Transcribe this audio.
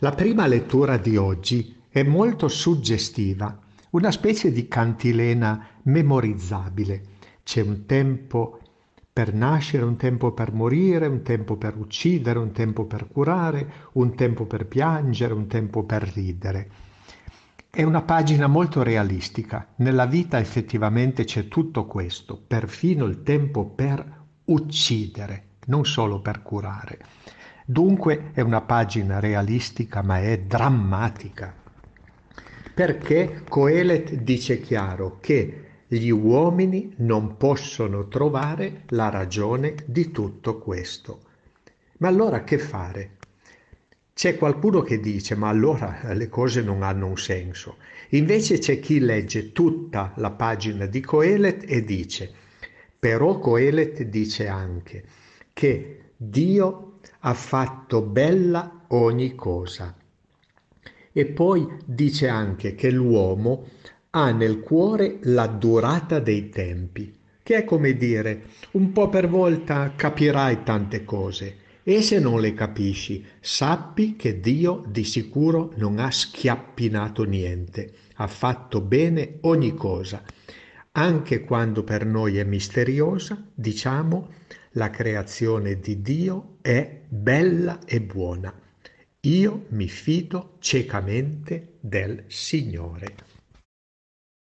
La prima lettura di oggi è molto suggestiva, una specie di cantilena memorizzabile. C'è un tempo per nascere, un tempo per morire, un tempo per uccidere, un tempo per curare, un tempo per piangere, un tempo per ridere. È una pagina molto realistica. Nella vita effettivamente c'è tutto questo, perfino il tempo per uccidere, non solo per curare. Dunque è una pagina realistica ma è drammatica, perché Coelet dice chiaro che gli uomini non possono trovare la ragione di tutto questo. Ma allora che fare? C'è qualcuno che dice ma allora le cose non hanno un senso. Invece c'è chi legge tutta la pagina di Coelet e dice, però Coelet dice anche che Dio ha fatto bella ogni cosa. E poi dice anche che l'uomo ha nel cuore la durata dei tempi, che è come dire, un po' per volta capirai tante cose e se non le capisci, sappi che Dio di sicuro non ha schiappinato niente, ha fatto bene ogni cosa. Anche quando per noi è misteriosa, diciamo, la creazione di Dio è bella e buona. Io mi fido ciecamente del Signore.